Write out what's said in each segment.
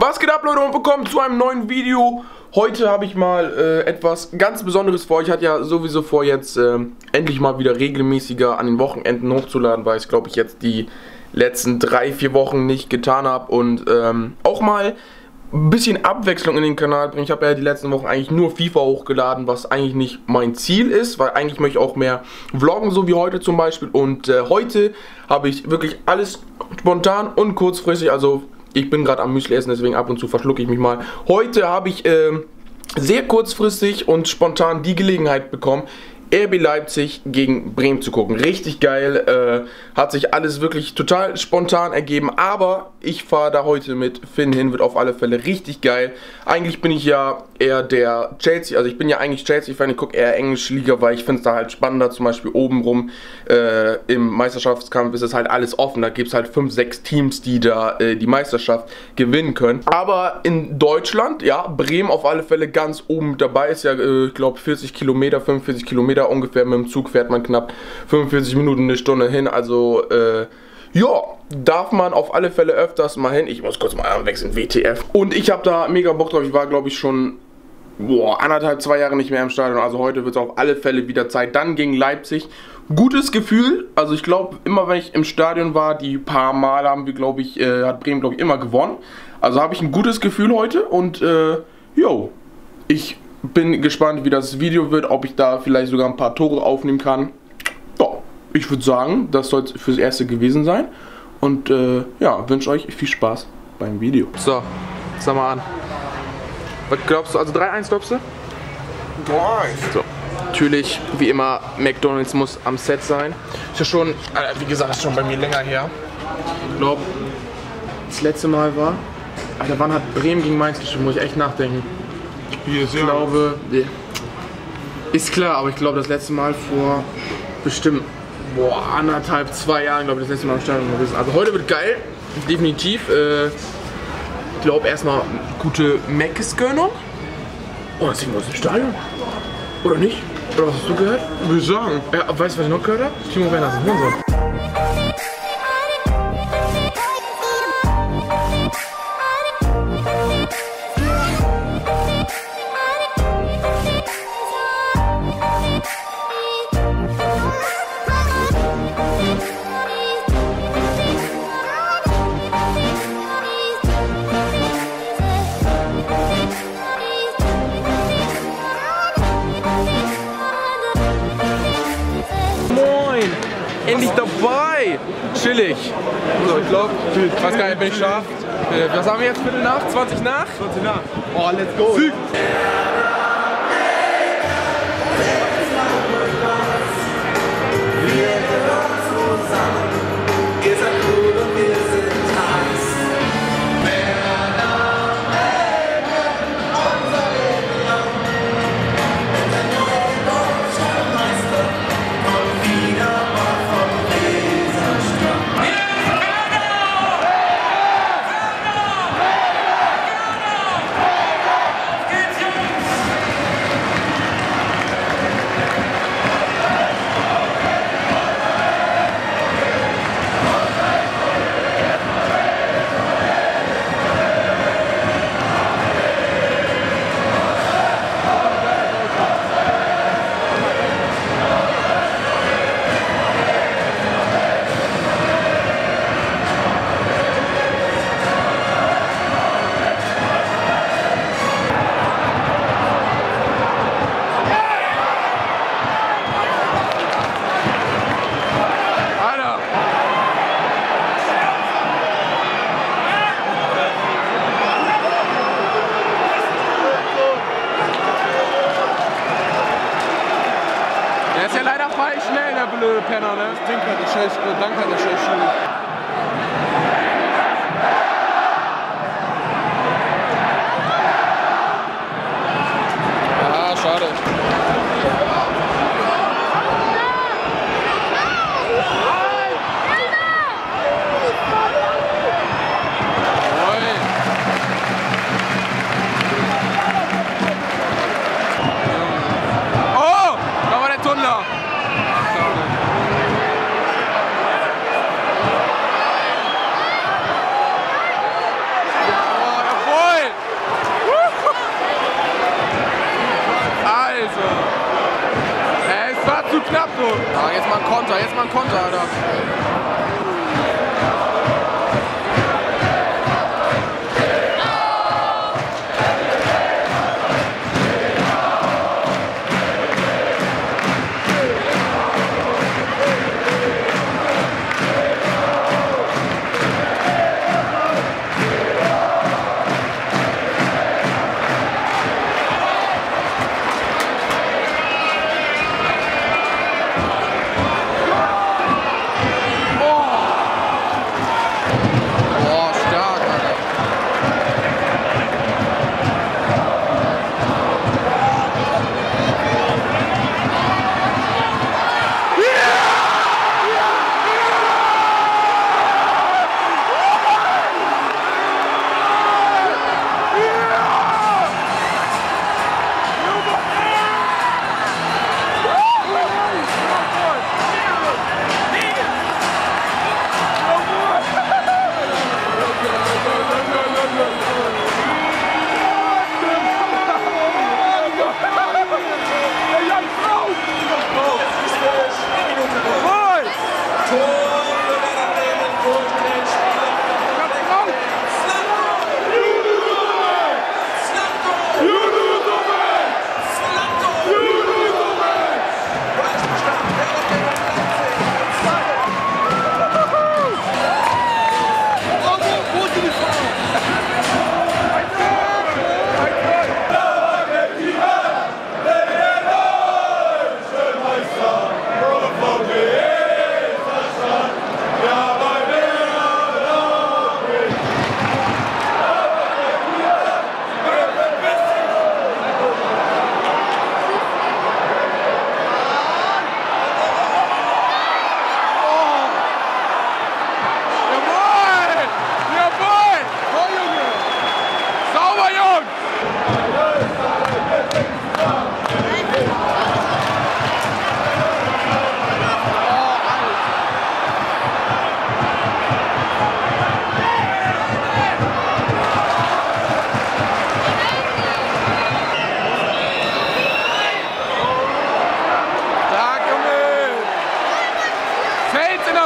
Was geht ab Leute und willkommen zu einem neuen Video. Heute habe ich mal äh, etwas ganz Besonderes vor. Ich hatte ja sowieso vor jetzt äh, endlich mal wieder regelmäßiger an den Wochenenden hochzuladen, weil ich glaube ich jetzt die letzten drei, vier Wochen nicht getan habe und ähm, auch mal ein bisschen Abwechslung in den Kanal bringen. Ich habe ja die letzten Wochen eigentlich nur FIFA hochgeladen, was eigentlich nicht mein Ziel ist, weil eigentlich möchte ich auch mehr vloggen, so wie heute zum Beispiel. Und äh, heute habe ich wirklich alles spontan und kurzfristig, also ich bin gerade am Müsli essen, deswegen ab und zu verschlucke ich mich mal. Heute habe ich äh, sehr kurzfristig und spontan die Gelegenheit bekommen, RB Leipzig gegen Bremen zu gucken. Richtig geil, äh, hat sich alles wirklich total spontan ergeben, aber ich fahre da heute mit Finn hin, wird auf alle Fälle richtig geil. Eigentlich bin ich ja eher der Chelsea, also ich bin ja eigentlich Chelsea-Fan, ich gucke eher englische Liga, weil ich finde es da halt spannender, zum Beispiel obenrum äh, im Meisterschaftskampf ist es halt alles offen, da gibt es halt 5, 6 Teams, die da äh, die Meisterschaft gewinnen können. Aber in Deutschland, ja, Bremen auf alle Fälle ganz oben dabei, ist ja, äh, ich glaube 40 Kilometer, 45 Kilometer ungefähr, mit dem Zug fährt man knapp 45 Minuten, eine Stunde hin, also äh, ja, darf man auf alle Fälle öfters mal hin. Ich muss kurz mal anwechseln, WTF. Und ich habe da mega Bock drauf. Ich war, glaube ich, schon boah, anderthalb, zwei Jahre nicht mehr im Stadion. Also heute wird es auf alle Fälle wieder Zeit. Dann gegen Leipzig. Gutes Gefühl. Also ich glaube, immer wenn ich im Stadion war, die paar Mal haben wir, glaube ich, äh, hat Bremen, glaube ich, immer gewonnen. Also habe ich ein gutes Gefühl heute. Und, äh, yo, ich bin gespannt, wie das Video wird. Ob ich da vielleicht sogar ein paar Tore aufnehmen kann ich würde sagen, das soll es fürs Erste gewesen sein. Und äh, ja, wünsche euch viel Spaß beim Video. So, sag mal an. Was glaubst du? Also 3-1 glaubst du? 3-1. So. Natürlich, wie immer, McDonalds muss am Set sein. Ist ja schon, wie gesagt, ist schon bei mir länger her. Ich glaube, das letzte Mal war, Alter, wann hat Bremen gegen Mainz gespielt? Muss ich echt nachdenken. Ich glaube, ist klar, aber ich glaube, das letzte Mal vor bestimmt boah, anderthalb, zwei Jahren, glaube ich, das letzte Mal im Stadion gewesen. Also heute wird geil, definitiv. Äh, ich glaube erstmal gute Meckes-Gönnung. Und dann ziehen wir uns ins Stadion. Oder nicht? Oder was hast du gehört? Würde ich sagen. Ja, weißt du, was ich noch gehört habe? Timo Werner ist ein Hurensohn. Endlich dabei. Chillig. So, ich glaube, ich weiß gar nicht, bin ich scharf. Äh, was haben wir jetzt? Viertel nach? 20 nach? 20 nach. Oh, let's go. Sieg. blöde mal ein Konter, jetzt mal ein Konter, Alter.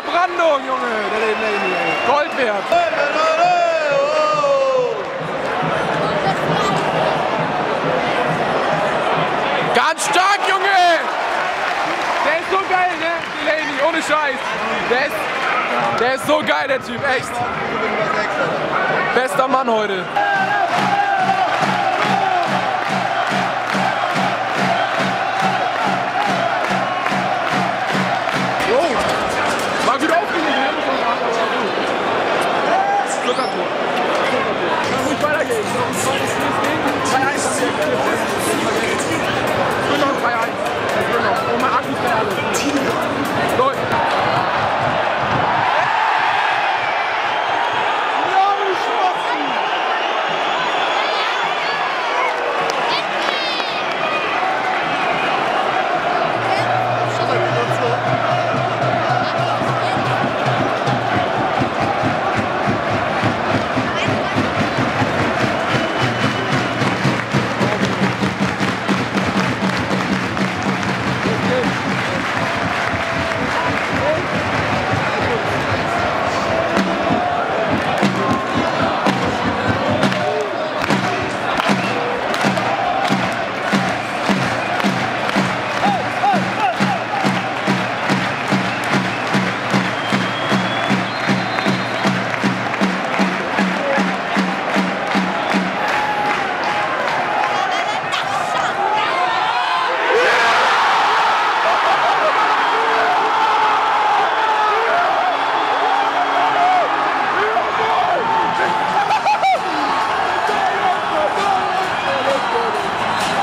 Brandung, Junge, der Lady Gold wert. Der ist, der ist so geil, der Typ, echt. Bester Mann heute.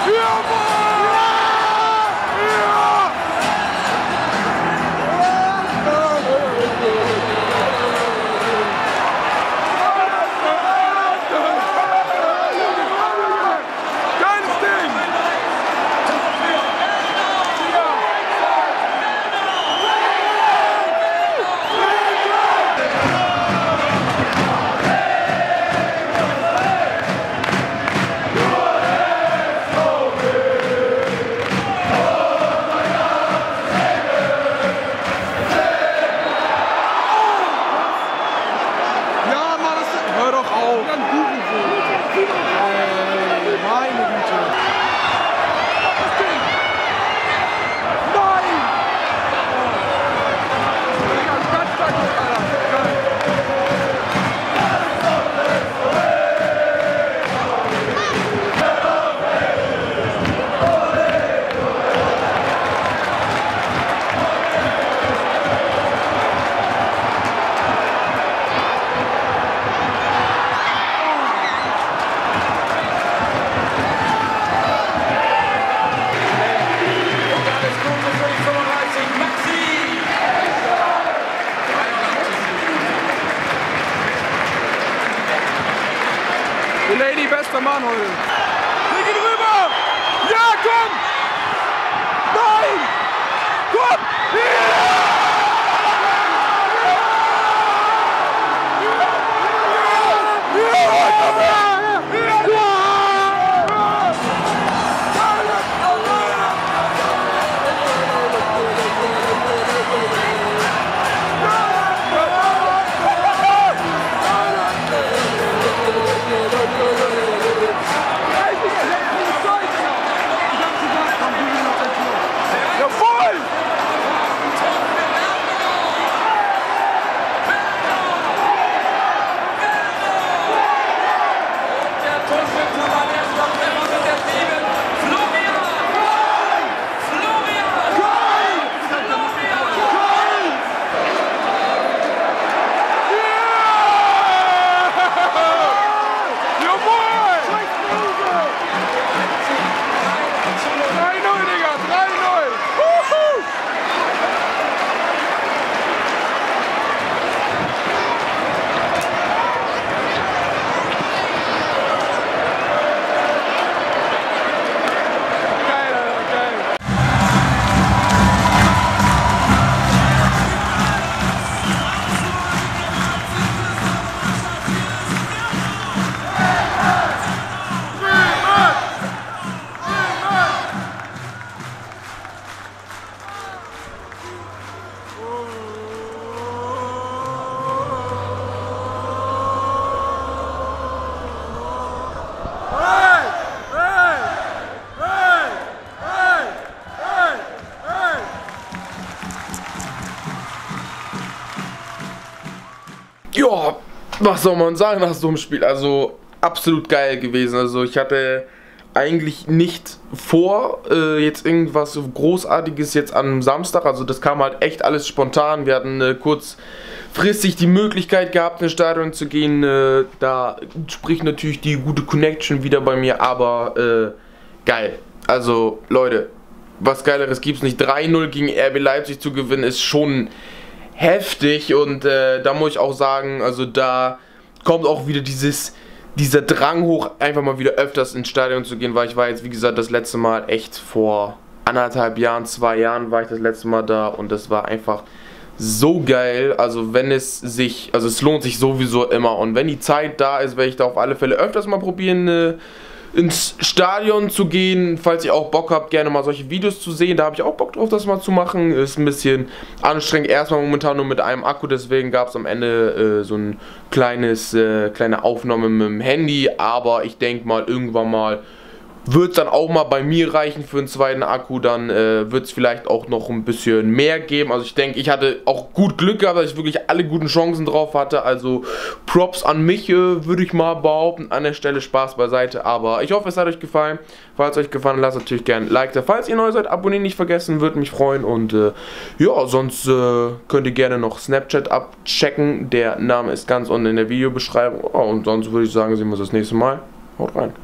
越要爆 Benny, bester Mann heute. Wir gehen rüber. Ja, komm. Nein. Komm. Jawohl! Was soll man sagen nach so einem Spiel? Also absolut geil gewesen. Also ich hatte eigentlich nicht vor, äh, jetzt irgendwas Großartiges jetzt am Samstag. Also das kam halt echt alles spontan. Wir hatten äh, kurzfristig die Möglichkeit gehabt, ins Stadion zu gehen. Äh, da spricht natürlich die gute Connection wieder bei mir, aber äh, geil. Also Leute, was Geileres gibt's nicht. 3-0 gegen RB Leipzig zu gewinnen ist schon heftig und äh, da muss ich auch sagen, also da kommt auch wieder dieses dieser Drang hoch, einfach mal wieder öfters ins Stadion zu gehen, weil ich war jetzt, wie gesagt, das letzte Mal echt vor anderthalb Jahren, zwei Jahren war ich das letzte Mal da und das war einfach so geil. Also wenn es sich, also es lohnt sich sowieso immer und wenn die Zeit da ist, werde ich da auf alle Fälle öfters mal probieren, äh, ins Stadion zu gehen, falls ihr auch Bock habt, gerne mal solche Videos zu sehen. Da habe ich auch Bock drauf, das mal zu machen. Ist ein bisschen anstrengend, erstmal momentan nur mit einem Akku, deswegen gab es am Ende äh, so ein kleines, äh, kleine Aufnahme mit dem Handy. Aber ich denke mal, irgendwann mal wird es dann auch mal bei mir reichen für einen zweiten Akku, dann äh, wird es vielleicht auch noch ein bisschen mehr geben. Also ich denke, ich hatte auch gut Glück gehabt, dass ich wirklich alle guten Chancen drauf hatte. Also Props an mich, äh, würde ich mal behaupten. An der Stelle Spaß beiseite. Aber ich hoffe, es hat euch gefallen. Falls euch gefallen lasst natürlich gerne ein Like da. Falls ihr neu seid, abonnieren nicht vergessen, würde mich freuen. Und äh, ja, sonst äh, könnt ihr gerne noch Snapchat abchecken. Der Name ist ganz unten in der Videobeschreibung. Oh, und sonst würde ich sagen, sehen wir uns das nächste Mal. Haut rein.